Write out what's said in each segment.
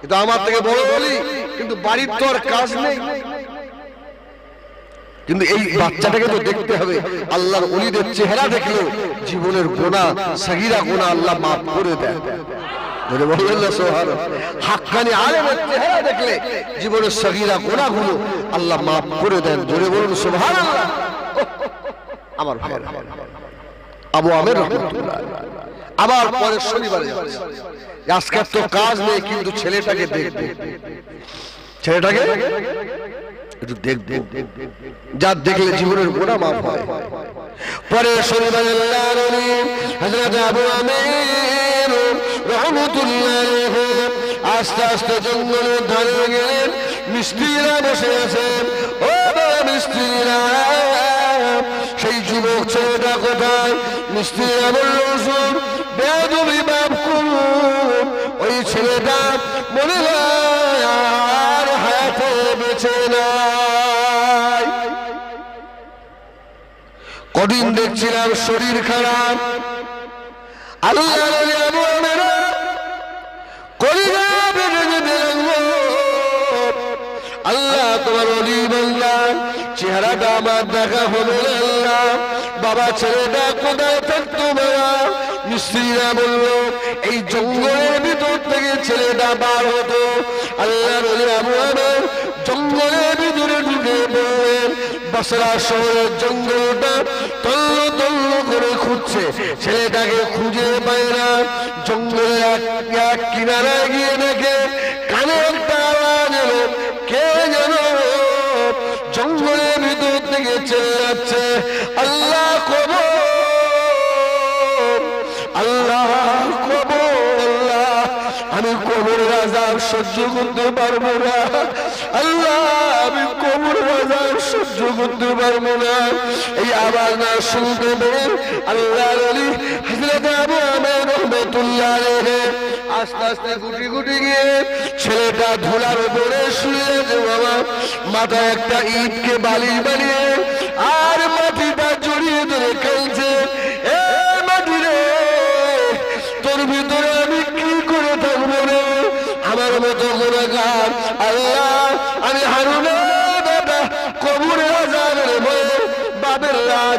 কিন্তু আমার থেকে বড় কিন্তু বাড়ির তো আর কাজ নেই। কিন্তু এই বাচ্চাটাকে তো দেখতে হবে। আল্লাহর অলিদের চেহারা দেখলেও জীবনের গোনা, সাগিরা গোনা আল্লাহ মাফ করে দেয় জীবনের আল্লাহ মাফ করে দেন। বলুন আমার আবু আমের পরের শনিবারে যাচ্ছে। আজকে তো কাজ নেই, কিন্তু ছেলেটাকে দেখবে। ছেলেটাকে? একটু দেখব। যা দেখলে জীবনের গোড়া মাফ হয়। পরে আস্তে আস্তে জঙ্গলের ধারে গেলেন মিস্ত্রিরা বসে আছেন ও মিস্ত্রিরা, সেই যুবক ছেলেটা কোথায়? মিস্ত্রিরা বলল শুন বেদবি বাপ ওই ছেলেটা হয় কদিন দেখছিলাম শরীর খারাপ। আল্লাহ আল্লাহ তোমার অলি চেহারাটা আমার দেখা আল্লাহ। বাবা ছেলেটা কোথায় থাকতো বাবা? মিস্ত্রিরা বলল এই জঙ্গলের ভিতর থেকে ছেলেটা বার হতো। আল্লাহর অলি আবু আমার জঙ্গলের ভিতরে ঢুকে বাসরা শহরের জঙ্গলটা তল্ল তল্ল করে খুঁজছে। ছেলেটাকে খুঁজে পায় না। জঙ্গলের কিনারায় গিয়ে দেখে কানে একটা আওয়াজ এলো। কে যেন জঙ্গলের ভিতর থেকে চলে যাচ্ছে। আল্লাহ কবর। আল্লাহ কবর। আল্লাহ, আমি কবর রাজার সহ্য করতে পারব না। আল্লাহ না এই না শুনতে আলী আবু রহমতুল্লাহ আস্তে আস্তে গুটি গুটি গিয়ে ছেলেটা ধুলার উপরে শুয়ে যে বাবা, মাথায় একটা ইটকে বালি বানিয়ে, আর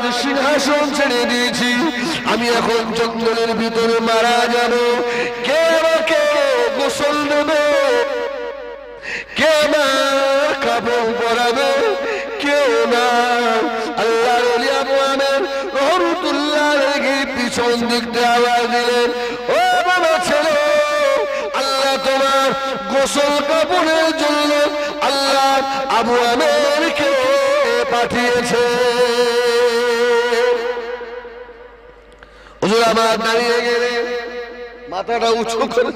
বাবের সিংহাসন ছেড়ে দিয়েছি। আমি এখন জঙ্গলের ভিতরে মারা যাব। কে আমাকে গোসল দেবে? কে আমার কাপড় পরাবে? কেউ না? আল্লাহ আমের রহমতুল্লাহ রেখে পিছন দিক দিয়ে আওয়াজ দিলেন, ও বাবা ছেলে, আল্লাহ তোমার গোসল কাপড়ের জন্য আল্লাহ আবু আমেরকে পাঠিয়েছে। আমার দাঁড়িয়ে গেলে মাথাটা উঁচু করে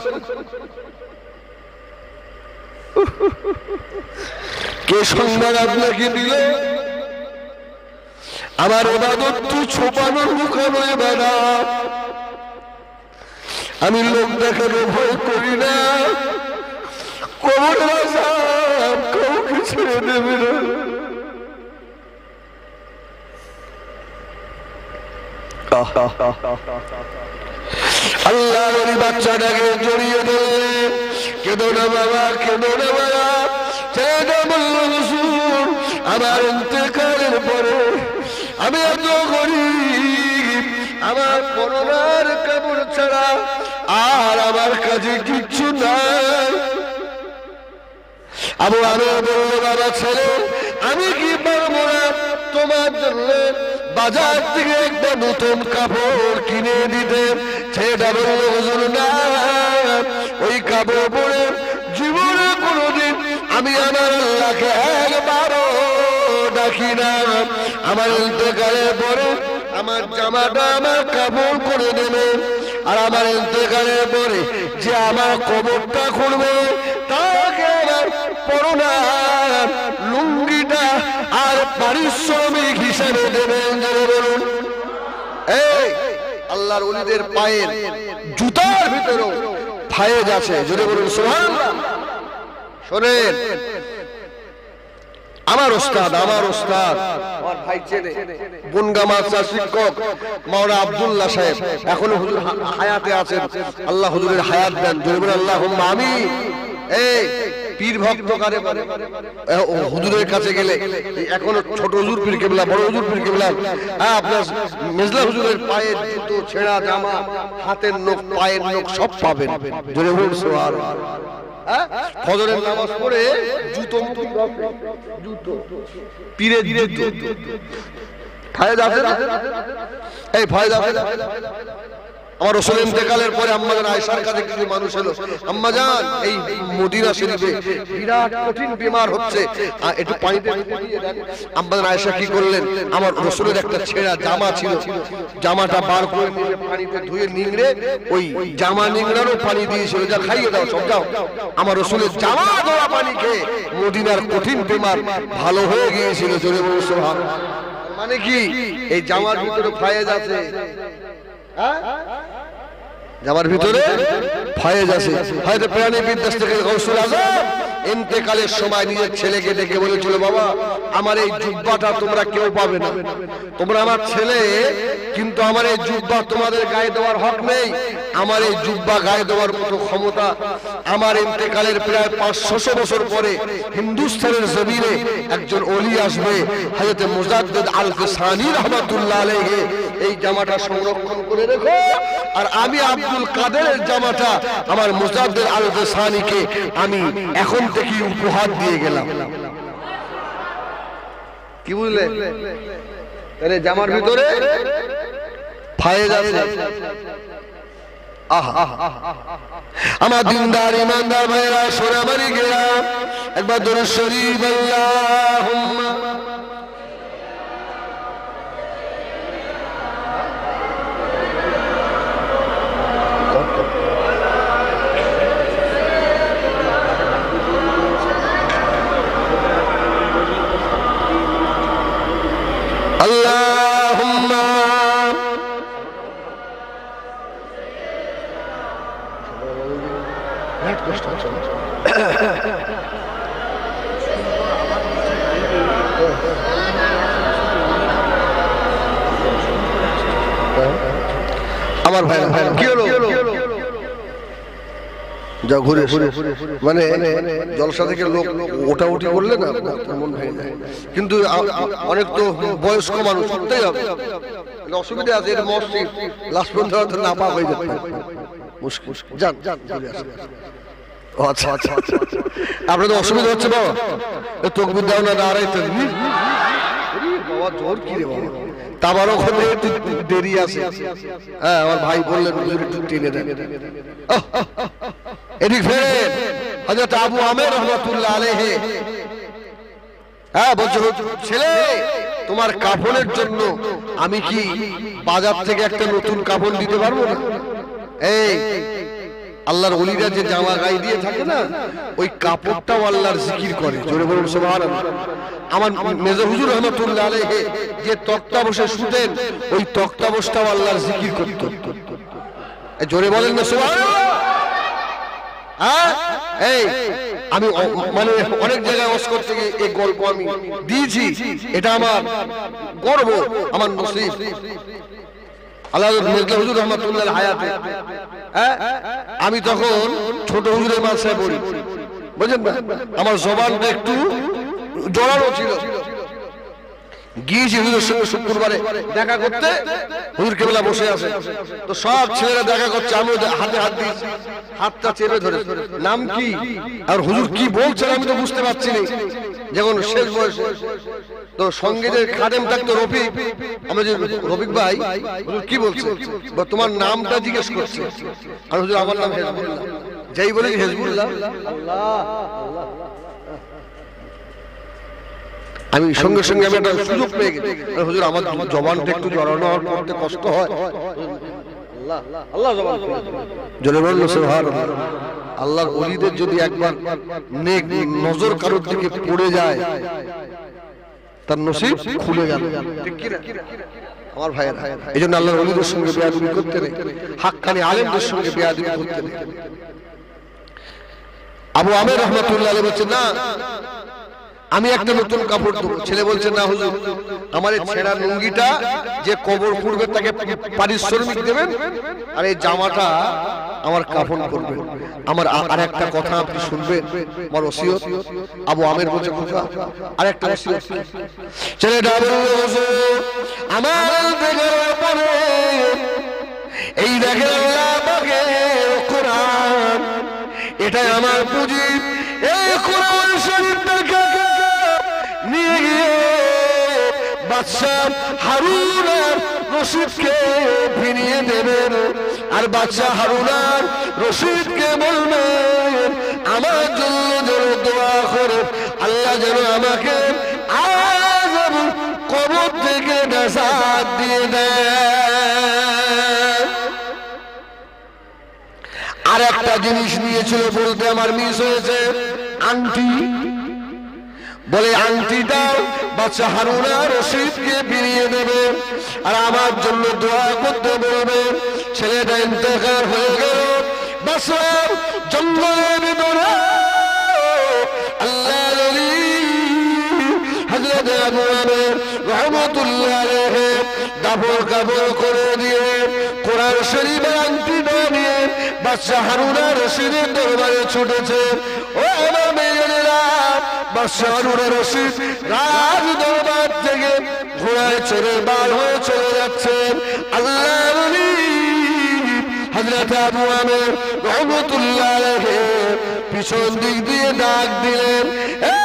কে আপনাকে আমার এবাদত তো ছোপানোর লুকানো এবাদত আমি লোক দেখানো ভয় করি না। কবর আসাম ছেড়ে দেবে না। আল্লাহ ওই বাচ্চাটাকে জড়িয়ে ধরলে কেঁদো না বাবা, কেঁদো না বাবা। ছেলেটা বলল, হুজুর, আমার অন্তকালের পরে আমি এত গরিব, আমার করোনার কাপড় ছাড়া আর আমার কাছে কিচ্ছু নাই। আবু আমি বলল, বাবা ছেলে, আমি কি পারব না তোমার জন্য? বাজার থেকে একটা নতুন কাপড় কিনে দিতে। ছেলেটা বলল হুজুর না ওই কাপড় পরে জীবনে কোনোদিন আমি আমার আল্লাহকে একবারও ডাকি না। আমার ইন্তকালের পরে আমার জামাটা আমার কাপড় করে দেবে। আর আমার ইন্তকালের পরে যে আমার কবরটা খুলবে, তাকে আমার পরোনা লুঙ্গিটা আর পারিশ্রমিক হিসাবে দেবেন বলুন এই, আল্লাহর পায়ের জুতার ফায়েজ আছে। বলুন শোনেন, আমার ওস্তাদ আমার ওস্তাদ, আমার ভাই শিক্ষক আব্দুল্লাহ সাহেব, এখনও হুজুর হায়াতে আছেন। আল্লাহ হুজুরের হায়াত দেন। জোরে আল্লাহ আমি এই কাছে গেলে এখনও ছোট হুজুর পীর কেবলা, বড় হুজুর পীর কেবলা। হ্যাঁ আপনার মেজলা হুজুরের পায়ের জুতো, ছেঁড়া জামা, হাতের নখ, পায়ের নখ সব হ্যাঁ? ফায়দা আছে এই, ফায়দা আছে? আমার রসুল ইন্তেকালের পরে আম্মাজান আয়েশার কাছে কিছু মানুষ এলো। আম্মাজান এই মদিনা শরীফে বিরাট কঠিন বিমার হচ্ছে। একটু দিয়ে আম্মাজান আয়েশা কি করলেন? আমার রসুলের একটা ছেঁড়া জামা ছিল। জামাটা বার করে পানিতে ধুয়ে নিংড়ে ওই জামা নিংড়ারও পানি দিয়েছিল। যা খাইয়ে দাও সব যাও। আমার রসুলের জামা ধোয়া পানি খেয়ে মদিনার কঠিন বিমার ভালো হয়ে গিয়েছিল। জোরে। মানে কি? এই জামার ভিতরে ফায়েজ আছে হ্যাঁ? জামার ভিতরে ফায়েজ আছে হয়তো প্রাণী বিদ্যাস থেকে গৌসুল আজম ইন্তেকালের সময় নিজের ছেলেকে ডেকে বলেছিল বাবা আমার এই জুব্বাটা তোমরা কেউ পাবে না। তোমরা আমার ছেলে কিন্তু আমার এই জুব্বা তোমাদের গায়ে দেওয়ার হক নেই। আমার এই জুব্বা গায়ে দেওয়ার মতো ক্ষমতা আমার ইন্তেকালের প্রায় পাঁচশো বছর পরে হিন্দুস্তানের জমিনে একজন অলি আসবে হযরত মুজাদ্দিদ আল সানি রহমাতুল্লাহ আলাইহি। এই জামাটা সংরক্ষণ করে রেখো। আর আমি আব্দুল কাদেরের জামাটা আমার মুজাদ্দিদ আল সানিকে আমি এখন থেকে উপহার দিয়ে গেলাম। কি বুঝলে? তাহলে জামার ভিতরে ফায়েজ আছে। আহা। আমার দিনদার ইমানদার ভাইরা সোনামারি গেলাম। একবার দরুদ শরীফ আল্লাহুম্মা। যা ঘুরে ঘুরে মানে জলসা থেকে লোক ওটা উঠি করলে না মন কিন্তু অনেক তো বয়স্ক মানুষ উঠতেই হবে। অসুবিধা আছে এটা মসজিদ লাস্ট পর্যন্ত হয়তো না পা হয়ে যাবে মুশকিল। যান যান আচ্ছা আচ্ছা আচ্ছা। আপনাদের অসুবিধা হচ্ছে বাবা? তকবির দাও না দাঁড়াইতে বাবা, জোর কি রে বাবা? তাবার ওখানে একটু দেরি আছে। হ্যাঁ আমার ভাই বললেন একটু টেনে দেন। এদিক ফেরেন হযরত আবু আমের রহমাতুল্লাহ আলাইহি। হ্যাঁ বলছো ছেলে, তোমার কাফনের জন্য আমি কি বাজার থেকে একটা নতুন কাফন দিতে পারব না? এই, আল্লাহর ওলিরা যে জামা গায়ে দিয়ে থাকে না, ওই কাপড়টাও আল্লাহর জিকির করে। জোরে বলুন, সুবহানাল্লাহ। আমার মেজর হুজুর রহমাতুল্লাহ আলাইহি যে তক্তা বসে শুতেন, ওই তক্তা বসটাও আল্লাহর জিকির করত। জোরে বলেন না হ্যাঁ? এই আমি মানে অনেক জায়গায় করতে গিয়ে এই গল্প আমি দিয়েছি। এটা আমার গর্ব আমার নসিব। হ্যাঁ? আমি তখন ছোট হুজুরের মাসায় পড়ি। বুঝলেন আমার জবানটা একটু জড়ানো ছিল। গিয়েছি হুজুর সঙ্গে শুক্রবারে দেখা করতে। হুজুর কেবলা বসে আছে। তো সব ছেলেরা দেখা করছে আমি হাতে হাত দিয়েছি হাতটা চেপে ধরে। নাম কি? আর হুজুর কি বলছেন আমি তো বুঝতে পারছি না। যখন শেষ বয়সে, তো সঙ্গে যে খাদেম থাকতো রফিক। আমি যে রফিক ভাই, হুজুর কি বলছে? তোমার নামটা জিজ্ঞেস করছে। আর হুজুর, আমার নাম হেজবুল্লাহ। যেই বলে হেজবুল্লাহ। আমি সঙ্গে সঙ্গে আমি একটা সুযোগ পেয়ে গেছি। হুজুর আমার জবানটা একটু জড়ানো করতে কষ্ট হয়। আল্লাহর ওলিদের যদি একবার নেক নজর কারোর দিকে পড়ে যায় তার নসিব খুলে গেল আমার ভাইয়েরা এই জন্য আল্লাহর ওলিদের সঙ্গে বেয়াদবি করতে নেই হাক্কানি আলেমদের সঙ্গে বেয়াদবি করতে নেই। আবু আমের রহমতুল্লাহ আলী বলছে না আমি একটা নতুন কাপড় দেবো ছেলে বলছে না হুজুর আমার এই ছেঁড়া লুঙ্গিটা যে কবর পূর্বে তাকে পারিশ্রমিক দেবেন আর এই জামাটা আমার কাফন করবে। আমার আর একটা কথা আপনি শুনবেন আমার ওসিয়ত আবু আমের বলছে কথা আর একটা ওসিয়ত। ছেলেটা বলল হুজুর আমার দেখার পরে এই দেখেন আল্লাহ পাকে কোরআন এটাই আমার পুঁজি। বাদশাহ হারুন আর রশিদকে ফিরিয়ে দেবেন। আর বাদশাহ হারুন আর রশিদকে বলবেন, আমার জন্য যেন দোয়া করে, আল্লাহ যেন আমাকে আজ কবর থেকে নাসাদ দিয়ে দেয় আর একটা জিনিস নিয়েছিল বলতে আমার মিস হয়েছে, আংটি। বলে, আংটিটাও বাচ্চা হারুনা রশিদকে ফিরিয়ে দেবে আর আমার জন্য দোয়া করতে বলবে। ছেলেটা ইন্তেকার হয়ে গেল। বাসার জঙ্গলের আল্লাহ কাপড় করে নিয়ে বাদশাহ হারুনা রশিদের দরবারে ছুটেছে। ও পিছন দিক দিয়ে ডাক দিলেন, এ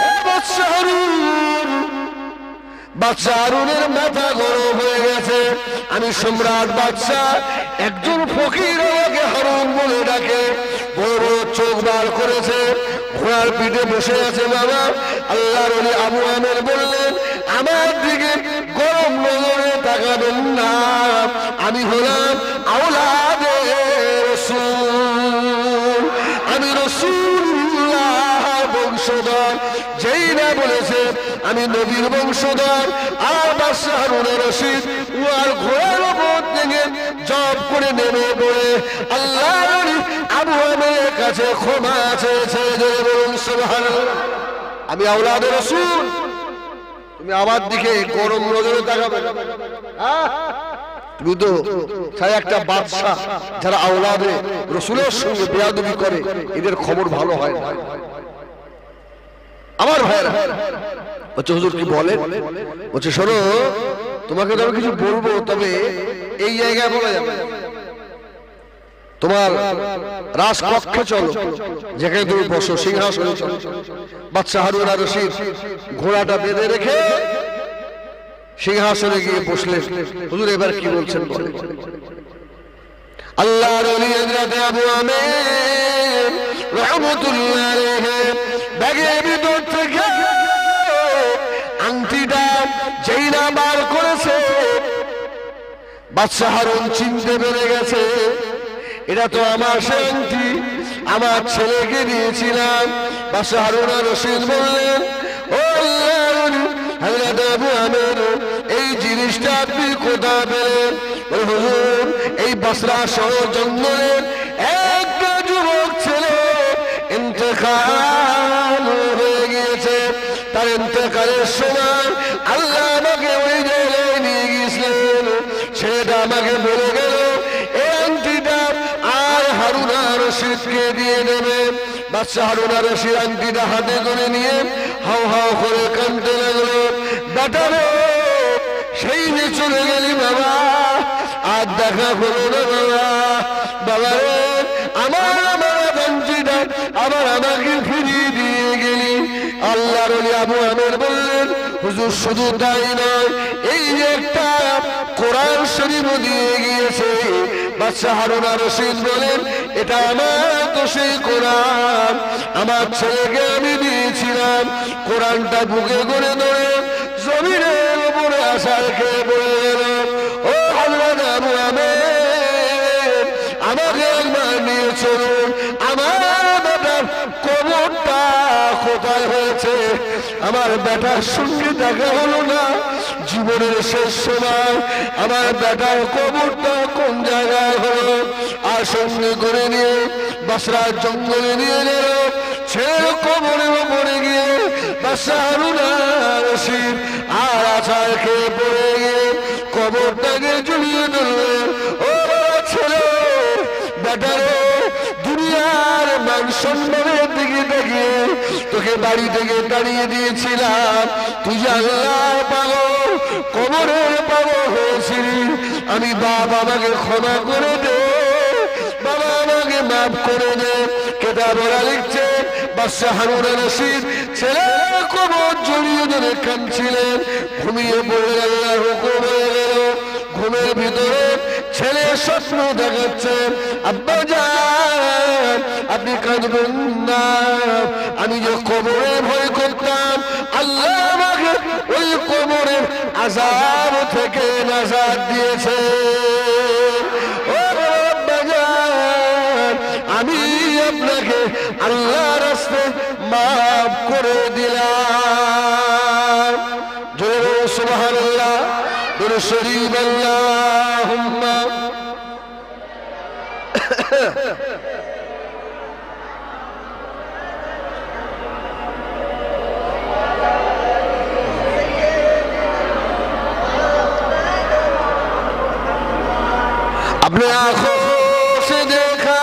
বাদশাহ হারুন মাথা গরম হয়ে গেছে। আমি সম্রাট বাদশাহ, একজন ফকির আমাকে বলে ডাকে। বড় বড় চোখ বার করেছে। ঘোড়ার পিঠে বসে আছে বাবা। আল্লাহ রলি আবু আমের বললেন, আমার দিকে গরম নজরে তাকাবেন না। আমি হলাম আওলাদে রসুল। আমি রসুল্লাহ বংশধর। যেই না বলেছে, আমি নবীর বংশধর। আর বাদশাহ হারুনের রশিদ আর ঘোড়ার ওপর থেকে জব করে নেমে পড়ে। আল্লাহ আবু আমের কাছে ক্ষমা চেয়েছে বলুন সুবহানাল্লাহ। আমি আওলাদের রসুল তুমি আমার দিকে গরম নজরে তাকাবে। হ্যাঁ? তুমি তো সারা একটা বাদশাহ যারা আওলাদে রসুলের সঙ্গে বেয়াদবি করে, এদের খবর ভালো হয় না আমার ভাইয়েরা, বলছে, হুজুর কি বলেন বলছে, শোনো, তোমাকে তো কিছু বলব, তবে এই জায়গায় বলা যাবে। তোমার রাজকক্ষে চলো, যেখানে তুমি বসো, সিংহাসনে চলো। বাচ্চা হারুন আর রশিদ ঘোড়াটা বেঁধে রেখে সিংহাসনে গিয়ে বসলেন হুজুর, এবার কি বলছেন করেছে, বাদশাহ হারুন চিনতে পেরে গেছে। এটা তো আমার শান্তি। আমার ছেলেকে দিয়েছিলাম। বাদশাহ হারুন রশিদ বললেন এই জিনিসটা আপনি কোথায় পেলেন? এই বসরা শহর জঙ্গলের একটা যুবক ছেলে ইন্তেকাল হয়ে গিয়েছে। তার ইন্তেকালের সময় আল্লাহ আমাকে ওই জায়গায় নিয়ে গিয়েছিলেন। ছেলেটা আমাকে বলে রশিদকে দিয়ে দেবে। বাচ্চা হারুনা রশিদ আংটিটা হাতে করে নিয়ে হাও হাও করে কানতে লাগল। বেটারে সেই যে চলে গেলি বাবা, আর দেখা হলো না বাবা। বাবা রে, আমার আমার আংটিটা আবার আমাকে ফিরিয়ে দিয়ে গেলি। আল্লাহ রলি আবু আমের বললেন, হুজুর, শুধু তাই নয়, এই যে একটা কোরআন শরীফ দিয়ে গিয়েছে। রশিদ বলেন, এটা আমার কোরআন। আমার ছেলেকে কোরআনটা বুকে করে ধরে জমিনের উপরে আসার খেয়ে পড়ে আমার বেটার সঙ্গে দেখা হলো না। জীবনের শেষ সময় আমার বেটার কবরটা কোন জায়গায় হলো? আর সঙ্গে করে নিয়ে, বাসরার জঙ্গলে নিয়ে গেল। ছেলের কবরে পড়ে গিয়ে হারুনা রশিদ আর আছার খেয়ে পড়ে গিয়ে কবরটাকে জড়িয়ে ধরলেন ও ছেলে বেটারে দুনিয়ার মান দেখিয়ে তোকে বাড়ি থেকে দাঁড়িয়ে দিয়েছিলাম। তুই যে আল্লাহ পাগল, কবরের পাগল হয়েছিলি। আমি বাবা ক্ষমা করে দে, বাবা আমাকে মাফ করে দে। কেতাবেরা লিখছে, বাদশাহ হারুন রশিদ ছেলে কবর জড়িয়ে ধরে কাঁদছিলেন। ঘুমিয়ে পড়ে আল্লাহ হুকুম গেল। ঘুমের ভিতরে ছেলে স্বপ্ন দেখাচ্ছে আব্বা যান। আপনি কাঁদবেন না। আমি যে কবরে ভয় করতাম, আল্লাহ আমাকে ওই কবরের আজাব থেকে নাজাদ দিয়েছে। আমি আপনাকে আল্লাহ রাস্তে মাফ করে দিলাম। জোরে সুবহানাল্লাহ। দরুদ শরীফ, আল্লাহুম্মা। अपने आँखों से देखा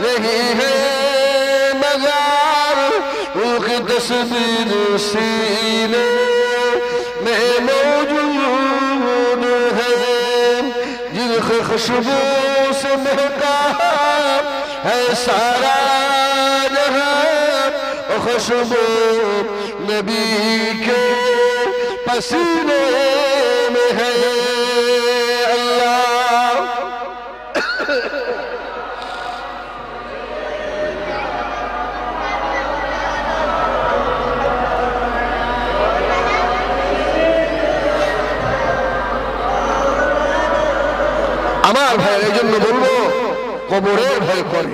नहीं है मगर उनकी तस्वीर सीने में मौजूद है। जिनकी खुशबू से महका है सारा जहाँ खुशबू नबी के पसीने में है। আমার ভাই এই জন্য বলব, কবরের ভয় করে।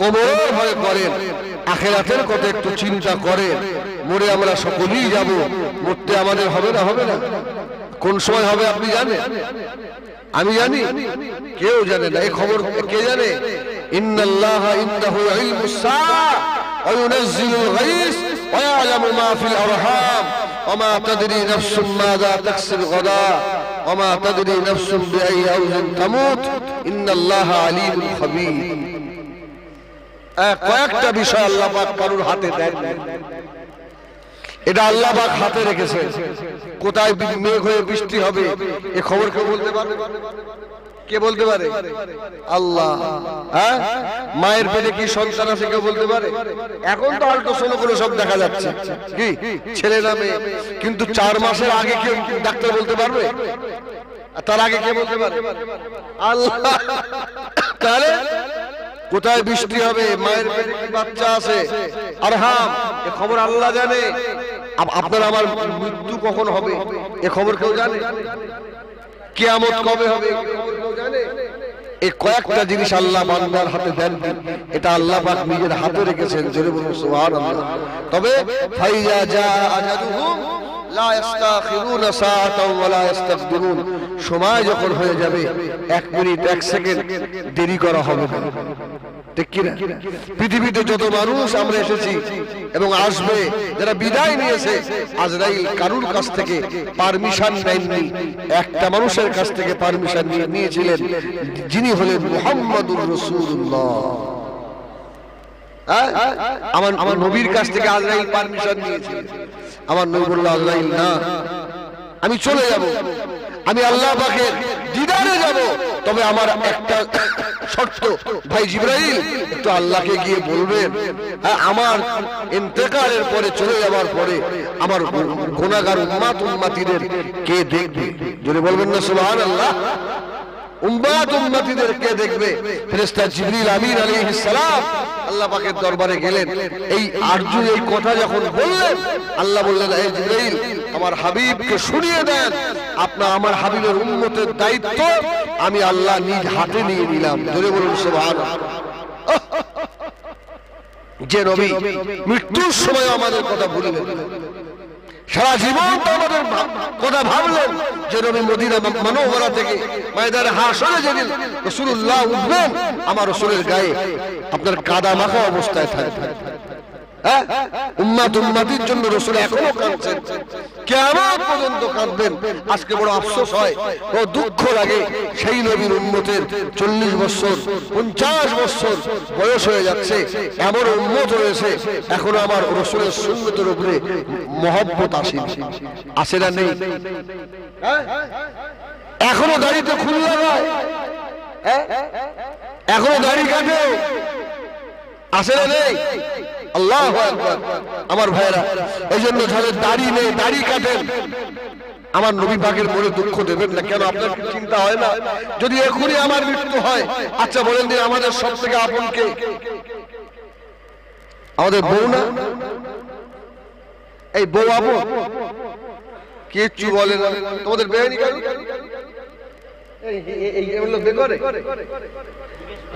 কবরের ভয় করেন আখেরাতের কথা একটু চিন্তা করেন মরে আমরা সকলেই যাব, মরতে আমাদের হবে না হবে না। কোন সময় হবে আপনি জানেন? আমি জানি, কেউ জানে না। এই খবর কে জানে? ইন্নাল্লাহ ইনদাহু ইলমুস সাআ ওয়া ইউনাজ্জিলুল গায়স ওয়া ইয়ালামু মা ফিল আরহাম, ওয়া মা তাদরি নাফসুম মাযা তাকসিব গাদা। ওয়া تدري نفس بأي أرض تموت إن الله عليم خبير কয়েকটা বিষয় আল্লাহ কারোর হাতে দেন এটা আল্লাহ হাতে রেখেছে। কোথায় মেঘ হয়ে বৃষ্টি হবে, এ খবর কেউ বলতে পারে কে বলতে পারে? আল্লাহ। হ্যাঁ? মায়ের পেটে কি সন্তান আছে কেউ বলতে পারে? এখন তো আল্টো সোলো করে সব দেখা যাচ্ছে। কি? ছেলে নামে কিন্তু চার মাসের আগে কেউ ডাক্তার বলতে পারবে? তার আগে কে বলতে পারে? আল্লাহ। তাহলে কোথায় বৃষ্টি হবে? মায়ের পেটে কি বাচ্চা আছে? আর হাম, এ খবর আল্লাহ জানে। আপনার আমার মৃত্যু কখন হবে? এ খবর কেউ জানে? কিয়ামত কবে হবে? জানে? এই কয়েকটা জিনিস আল্লাহ বান্দার হাতে দেন। এটা আল্লাহ পাক নিজের হাতে রেখেছেন জোরে বলুন সুবহানাল্লাহ। তবে ফাইজা জা আজাদুহুম লা ইস্তাখিরুনা সাআতাও ওয়া লা ইস্তাকদিমুন সময় যখন হয়ে যাবে এক মিনিট এক সেকেন্ড দেরি করা হবে না। পৃথিবীতে যত মানুষ আমরা এসেছি এবং আসবে, যারা বিদায় নিয়েছে, আজরাইল কারুর কাছ থেকে পারমিশন নেননি। একটা মানুষের কাছ থেকে পারমিশন নিয়েছিলেন, যিনি হলেন মুহাম্মাদুর রাসূলুল্লাহ। হ্যাঁ? আমার আমার নবীর কাছ থেকে আজরাইল পারমিশন নিয়েছে আমার নবী বলল, আজরাইল, না। আমি চলে যাব। আমি আল্লাহ পাকের দিদারে যাব। তবে আমার একটা শর্ত ভাই জিব্রাইল একটু আল্লাহকে গিয়ে বলবেন হ্যাঁ, আমার ইন্তেকালের পরে চলে যাওয়ার পরে আমার গুনাহগার উম্মাত উম্মাতিদের কে দেখবে? যদি বলবেন না সুবহানাল্লাহ কে দেখবে। ফেরেশতা জিবরিল আমিন আলাইহিস সালাম আল্লাহ পাকের দরবারে গেলেন। এই আরজু, এই কথা যখন বললেন, আল্লাহ বললেন এই জিবরাইল আমার হাবিবকে শুনিয়ে দেন। আপনার, আমার হাবিবের উম্মতের দায়িত্ব আমি আল্লাহ নিজ হাতে নিয়ে নিলাম। জোরে বলুন, সুবহানাল্লাহ। যে নবী মৃত্যুর সময় আমাদের কথা ভুললেন। সারা জীবন আমাদের কথা ভাবলেন যে নবী মদিনা মনোহরা থেকে ময়দানে হাসরে যেদিন রসুল্লাহ উঠবেন, আমার রসুলের গায়ে আপনার কাদা মাখা অবস্থায় থাকবে। হ্যাঁ? উম্মাত রসুল পর্যন্ত কাঁদবেন। আজকে বড় আফসোস হয় ও লাগে। সেই চল্লিশ পঞ্চাশ বয়স হয়ে যাচ্ছে। এমন উন্মত রয়েছে। এখনও আমার রসুলের সুন্নতের উপরে মহব্বত আসে। আসে না নেই? হ্যাঁ? এখনও দাড়িতে খুল লাগায় হ্যাঁ? এখনও দাড়ি কাটে? আসে না নেই? আল্লাহ আমার ভাইরা এই জন্য যাদের দাড়ি নেই, দাড়ি কাটেন আমার নবী পাকের মনে দুঃখ দেবেন না, কেন আপনার চিন্তা হয় না? যদি এখনই আমার মৃত্যু হয় আচ্ছা বলেন দিন আমাদের সব থেকে আপন কে? আমাদের বউ না? এই বউ আপন? কিচ্ছু বলে না। তোমাদের কেন? এই- এই-?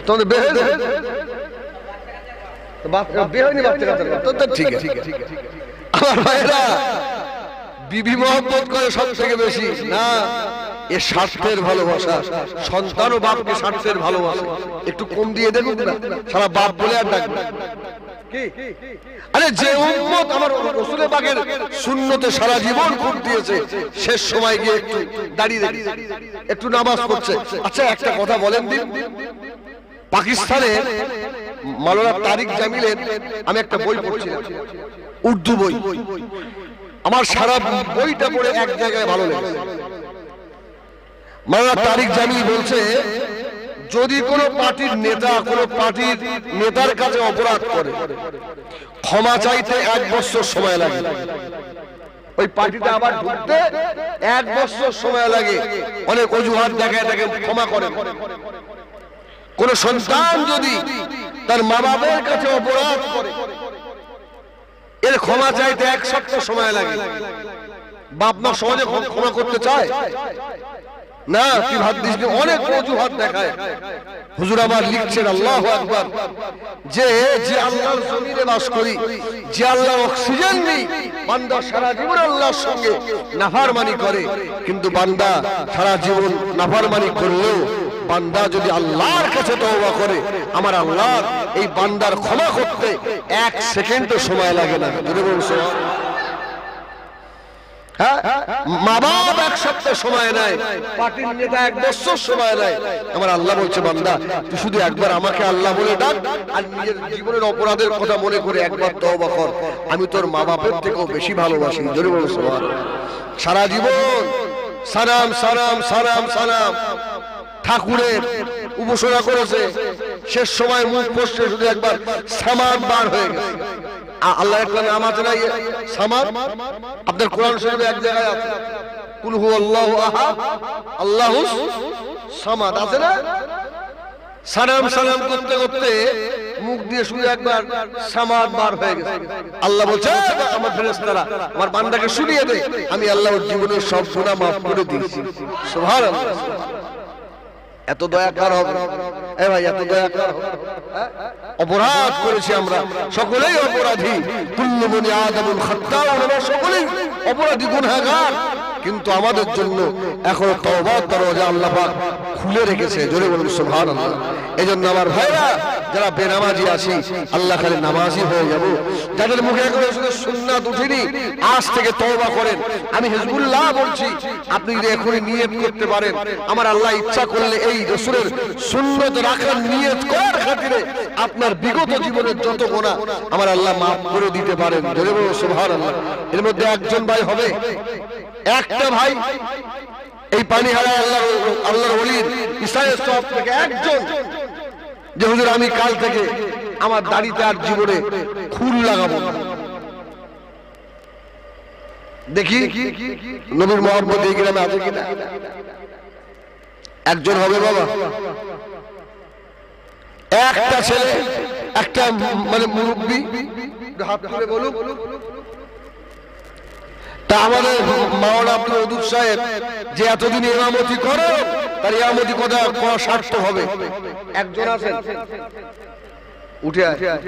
তোমাদের বেহে বেহনি বাচ্চা কাচ্চা তো তো ঠিক আমার ভাইরা বিবি মহব্বত করে সব থেকে বেশি। না এ স্বার্থের ভালোবাসা সন্তান ও বাপকে স্বার্থের ভালোবাসা। একটু কম দিয়ে দেখুন না সারা বাপ বলে আর ডাকবে আরে যে উম্মত আমার রসুলের বাগের শূন্যতে সারা জীবন ভোট দিয়েছে শেষ সময় গিয়ে একটু দাঁড়িয়ে দাঁড়িয়ে একটু নামাজ পড়ছে। আচ্ছা একটা কথা বলেন দিন। পাকিস্তানে মাওলানা তারিক জামিলের আমি একটা বই পড়ছিলাম। উর্দু বই। আমার সারা বইটা পড়ে এক জায়গায় ভালো লাগে মাওলানা তারিক জামিল বলছে, যদি কোনো পার্টির নেতা কোনো পার্টির নেতার কাছে অপরাধ করে, ক্ষমা চাইতে এক বছর সময় লাগে। ওই পার্টিতে আবার ঢুকতে এক বছর সময় লাগে। অনেক অজুহাত দেখায় তাকে ক্ষমা করে কোন সন্তান যদি তার মা বাবার কাছে অপরাধ করে। এর ক্ষমা চাইতে এক সপ্তাহ সময় লাগে। বাপ মা সহজে ক্ষমা করতে চায়। না, তুই ভাত অনেক অজুহাত দেখায়। হুজুর আমার লিখছেন, আল্লাহ আকবার। যে যে আল্লাহর জমিনে বাস করি, যে আল্লাহর অক্সিজেন নেই বান্দা সারা জীবন আল্লাহর সঙ্গে নাফারমানি করে। কিন্তু বান্দা সারা জীবন নাফারমানি করলেও বান্দা যদি আল্লাহর কাছে তওবা করে, আমার আল্লাহ এই বান্দার ক্ষমা করতে এক সেকেন্ডও সময় লাগে না। হ্যাঁ মা বাপ এক সপ্তাহ সময় নেয়, পার্টির নেতা এক বছর সময় নেয়। আমার আল্লাহ বলছে, বান্দা, তুই শুধু একবার আমাকে আল্লাহ বলে ডাক, আর নিজের জীবনের অপরাধের কথা মনে করে একবার তওবা কর। আমি তোর মা বাপের থেকেও বেশি ভালোবাসি। জোরে। সারা জীবন সালাম সালাম সালাম সালাম। ঠাকুরের উপাসনা করেছে। শেষ সময় মুখ পড়ছে শুধু একবার সামাদ বার হয়ে গেছে। আল্লাহ একটা নাম আছে না আপনার কোরআন শরীফে এক জায়গায় আছে। কুল হু আল্লাহু আহাদ, আল্লাহু সামাদ। আছে না? সালাম সালাম করতে করতে মুখ দিয়ে শুধু একবার সামাদ বার হয়ে গেছে। আল্লাহ বলছে আমার ফেরেশতারা, আমার বান্দাকে শুনিয়ে দে। আমি আল্লাহর জীবনের সব গুনাহ মাফ করে দিয়েছি। সুবহানাল্লাহ। এত দয়া কার হবে? এ ভাই, এত দয়া কার? হ্যাঁ? অপরাধ করেছি আমরা। সকলেই অপরাধী। কুল্লুমনি আদমুল খাত্তার আমরা সকলেই অপরাধী, গুনাহগার। কিন্তু আমাদের জন্য এখন তবা দরজা আল্লাহ খুলে রেখেছে। জোরে বলুন, সুবহানাল্লাহ। এজন্য আমার ভাইরা যারা বেনামাজি আছি, আল্লাহ খালি নামাজি হয়ে যাব। যাদের মুখে এখনও শুধু সুন্নাত উঠেনি, আজ থেকে তওবা করেন। আমি হিজবুল্লাহ বলছি, আপনি যদি এখনই নিয়ত করতে পারেন, আমার আল্লাহ ইচ্ছা করলে এই রসুলের সুন্নত রাখার নিয়ত করার খাতিরে আপনার বিগত জীবনের যত গোনা আমার আল্লাহ মাফ করে দিতে পারেন। ধরে বলো, সুবহানাল্লাহ। এর মধ্যে একজন ভাই হবে, একটা ভাই, এই পানি হারায় আল্লাহ আল্লাহর ওলির ইসরায়েল সব থেকে একজন। যে হুজুর, আমি কাল থেকে আমার দাড়িতে আর জীবনে খুল লাগাবো দেখি নবীর মোহাম্মদ এই গ্রামে আছে কিনা? একজন হবে বাবা। একটা ছেলে, একটা মানে মুরব্বী হাত তুলে বলুক। তা আমাদের মাওলানা আব্দুল সাহেব যে এতদিন ইমামতি করে তার ইমামতি কথা করা স্বার্থ হবে। একজন আছেন? উঠে আয়। উঠে আয়,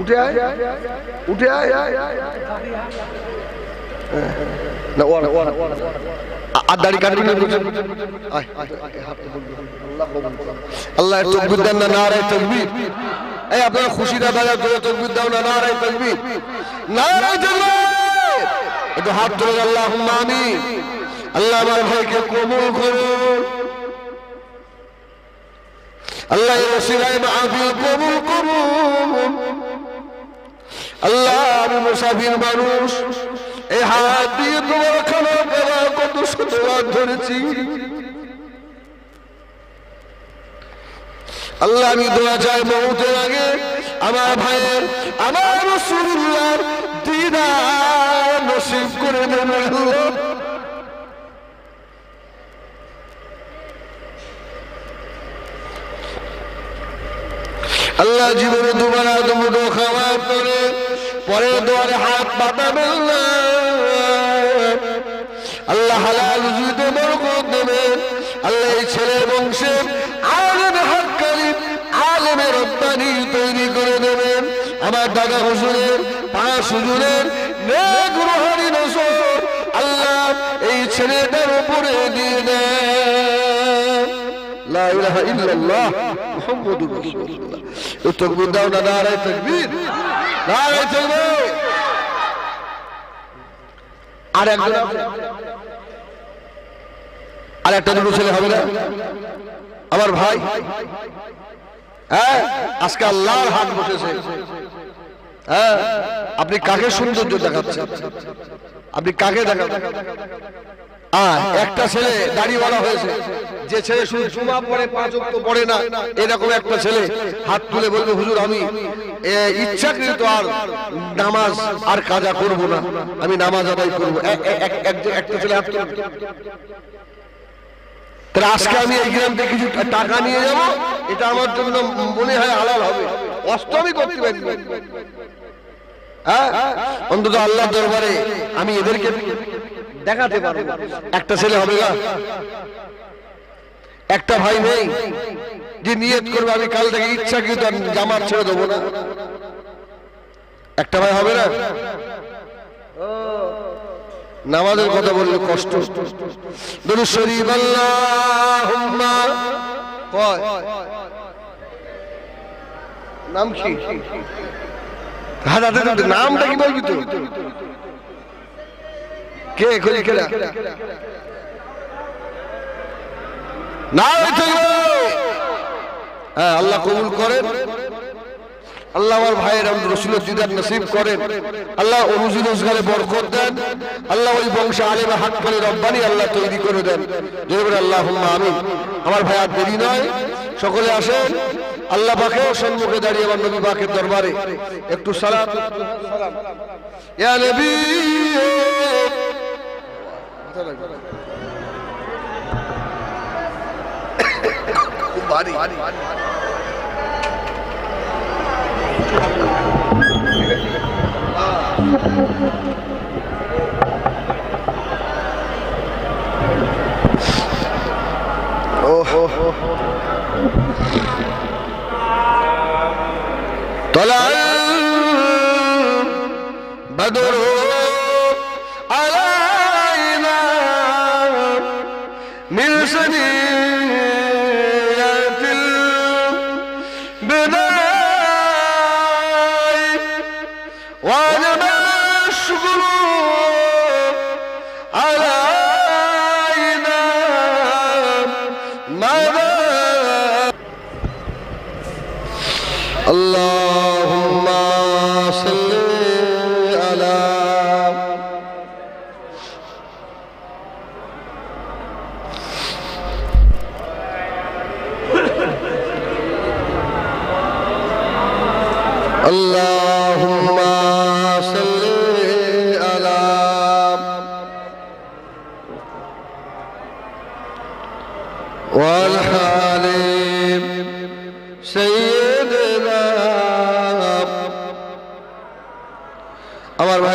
উঠে আয় উঠে আয় না ওরা ওরা আর দাড়ি কাটবি না। আল্লাহ তকবির দেন না নারায় তকবির। এই আপনারা খুশি দাদা জোরে তকবির দাও না নারায় তকবির। নারায় তকবির! একটু হাত ধরে আল্লাহ আল্লাহ আমার ভাইকে কবুল করুন। আল্লাহ মাহফিল কবুল করুন। আল্লাহ আমি মুসাফির মানুষ। এই হাত দিয়ে তোমার খানা দেওয়া কত সুন্দর ধরেছি। আল্লাহ আমি দোয়া চাই মৌতের আগে আমার ভাইয়ের, আমার রসুল্লাহর দিদার নসিব করে দেবেন আল্লাহ। আল্লাহ জীবনে দুবার দুমুটো খাওয়ার পরে পরে দোয়ারে হাত পাতাবেন না আল্লাহ হালাল রুজিতে বরকত দেবেন আল্লাহ এই ছেলের বংশে আলেম হাক্কানি আলেমে রব্বানি তৈরি করে দেবেন আমার দাদা হুজুরের পাঁচ হুজুরের, নেক নসর আল্লাহ এই ছেলেটার উপরে দিয়ে দেন লা ইলাহা ইল্লাল্লাহ। মুহাম্মাদুর রাসূলুল্লাহ তাকবীর দাও না আর একটা দুটো ছেলে হবে না আমার ভাই হ্যাঁ আজকে আল্লাহর হাট বসেছে হ্যাঁ আপনি কাকে সৌন্দর্য দেখাচ্ছেন আপনি কাকে দেখাচ্ছেন আর একটা ছেলে দাড়িওয়ালা হয়েছে যে ছেলে শুধু জুমা পড়ে, পাঁচ অক্ট পড়ে না, এরকম একটা ছেলে। হাত তুলে বলবে, হুজুর, আমি ইচ্ছাকৃত আর নামাজ আর কাজা করব না। আমি নামাজ আদায় করব। একটা ছেলে হাত তুলে তাহলে আজকে আমি এই গ্রাম থেকে কিছু টাকা নিয়ে যাব, এটা আমার জন্য মনে হয় হালাল হবে। আমি করতে পারি। হ্যাঁ? অন্তত আল্লাহ দরবারে আমি এদেরকে দেখাতে পারব। একটা ছেলে হবে না? একটা ভাই নেই যে নিয়ত করবে, আমি কাল থেকে ইচ্ছা কিন্তু জামাত ছেড়ে দেবো না। একটা ভাই হবে না? নামাজের কথা বললে কষ্ট। কয়? নাম কি? বলবি কে? হ্যাঁ আল্লাহ কবুল করেন। আল্লাহ আমার ভাইয়ের রসুলের দিদার নসিব করেন। আল্লাহ অরুজি রোজগারে বরকত দেন। আল্লাহ ওই বংশে আলেমে হাত করে রব্বানি আল্লাহ তৈরি করে দেন। জয় বলে আল্লাহ আমি আমার ভাই আর দেরি নয়। সকলে আসেন। আল্লাহ পাকে সম্মুখে দাঁড়িয়ে আমার নবী পাকের দরবারে। একটু সালাত ইয়া বাড়ি তলাল বদরু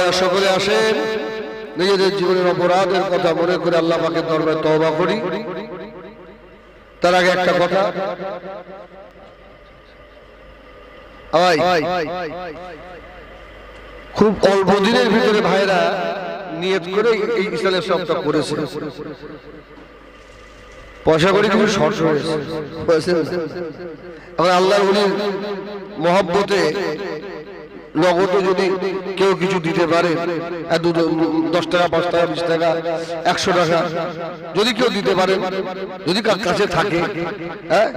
ভাইয়া সকলে আসেন নিজেদের জীবনের অপরাধের কথা মনে করে আল্লাহ পাকে দরবারে তওবা করি। তার আগে একটা কথা। খুব অল্প দিনের ভিতরে ভাইরা নিয়ত করে এই ইসলামের সবটা করেছে। পয়সা করে কিছু শর্ট হয়েছে। উনি মহব্বতে নগদে যদি কেউ কিছু দিতে পারে দশ টাকা, পাঁচ টাকা, বিশ টাকা, একশো টাকা, যদি কেউ দিতে পারে, যদি কার কাছে থাকে হ্যাঁ?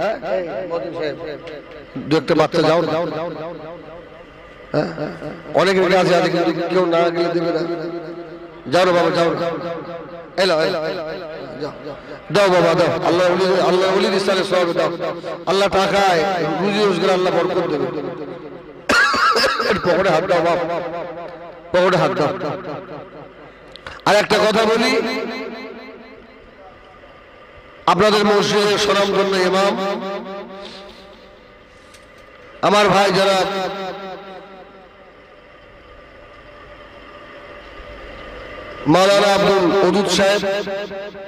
দু একটা বাচ্চা যাও হ্যাঁ? অনেকের কাছে আছে, কিন্তু কেউ না গেলে দেবে না। যাও না বাবা, যাও এলো এলো দাও বাবা দাও আল্লাহ আল্লাহ ওলির ইসলামে সব দাও। আল্লাহ টাকায় রুজি রোজগার আল্লাহ বরকত দেবে। আর একটা কথা বলি। আপনাদের মসজিদের স্বনামধন্য ইমাম। আমার ভাই যারা মাওলানা আব্দুল ওদুদ সাহেব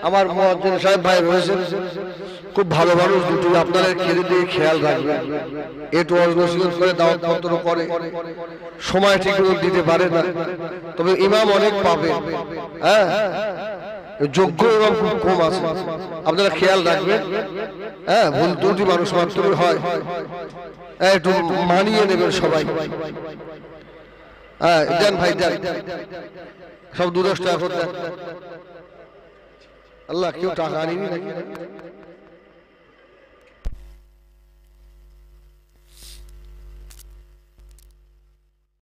আমার মহাজন সাহেব ভাই রয়েছেন। খুব ভালো মানুষ দুটো আপনারা খেলে দিয়ে খেয়াল রাখবেন। একটু অজনসিগত করে দাওয়াত পত্র করে। সময় ঠিক দিতে পারে না। তবে ইমাম অনেক পাবে। হ্যাঁ? যোগ্য এবং খুব কম আছে। আপনারা খেয়াল রাখবেন। হ্যাঁ? ভুল ত্রুটি মানুষ মাত্রই হয়। হ্যাঁ, একটু মানিয়ে নেবেন সবাই। হ্যাঁ দেন ভাই দেন। সব দু দশ টাকা করে দেন। আল্লাহ কেউ টাকা আনিনি নাকি